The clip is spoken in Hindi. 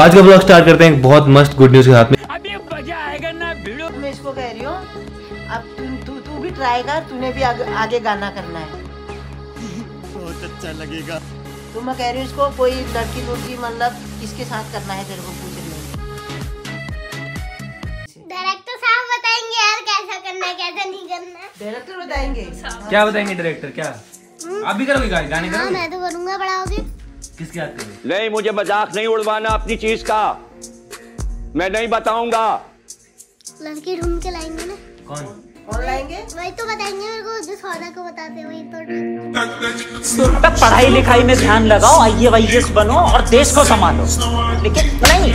आज का ब्लॉग स्टार्ट करते हैं एक बहुत मस्त गुड न्यूज़ के साथ में। अभी मज़ा आएगा ना वीडियो। मैं इसको कह रही हूँ अब तू तू तू भी ट्राई कर तूने भी आगे, आगे गाना करना है। बहुत अच्छा लगेगा। तो मैं कह रही हूँ इसको कोई लड़की लुड़की मतलब किसके साथ करना है तेरे को पूछ रही हूँ डायरेक्टर साहब बताएँगे यार कैसा करना है कैसा नहीं करना है। डायरेक्टर बताएँगे? क्या बताएँगे डायरेक्टर क्या? आप भी करोगे गाने? गाने हाँ करोगे? मैं तो करूँगा बढ़ाओगे किसके हाथ में नहीं मुझे मज़ाक नहीं उड़वाना अपनी चीज़ का। मैं नहीं बताऊँगा। लड़की ढूंढ के लाएँगे ना? कौन? कौन लाएँगे? वही तो बताएँगे मेरे को जो सौदा को बताते वही तो पढ़ाई लिखाई में ध्यान लगाओ आई वाई बनो और देश को संभालो। लेकिन नहीं।